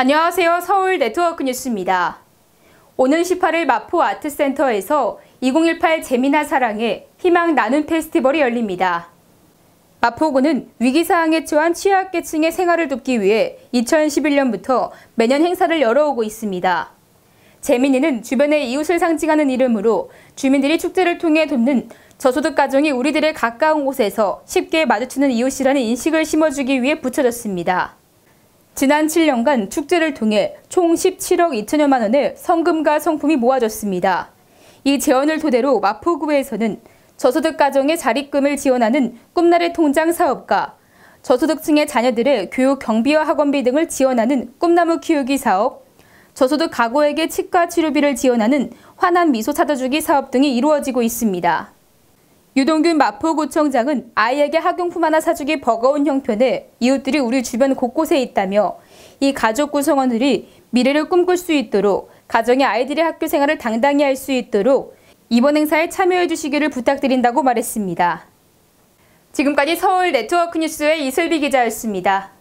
안녕하세요. 서울 네트워크 뉴스입니다. 오는 18일 마포 아트센터에서 2018 재미나 사랑의 희망 나눔 페스티벌이 열립니다. 마포구는 위기사항에 처한 취약계층의 생활을 돕기 위해 2011년부터 매년 행사를 열어오고 있습니다. 재민이는 주변의 이웃을 상징하는 이름으로 주민들이 축제를 통해 돕는 저소득 가정이 우리들의 가까운 곳에서 쉽게 마주치는 이웃이라는 인식을 심어주기 위해 붙여졌습니다. 지난 7년간 축제를 통해 총 17억 2천여만 원의 성금과 성품이 모아졌습니다. 이 재원을 토대로 마포구에서는 저소득 가정의 자립금을 지원하는 꿈나래 통장 사업과 저소득층의 자녀들의 교육 경비와 학원비 등을 지원하는 꿈나무 키우기 사업, 저소득 가구에게 치과 치료비를 지원하는 환한 미소 찾아주기 사업 등이 이루어지고 있습니다. 유동균 마포구청장은 아이에게 학용품 하나 사주기 버거운 형편에 이웃들이 우리 주변 곳곳에 있다며 이 가족 구성원들이 미래를 꿈꿀 수 있도록 가정의 아이들의 학교 생활을 당당히 할 수 있도록 이번 행사에 참여해 주시기를 부탁드린다고 말했습니다. 지금까지 서울 네트워크 뉴스의 이슬비 기자였습니다.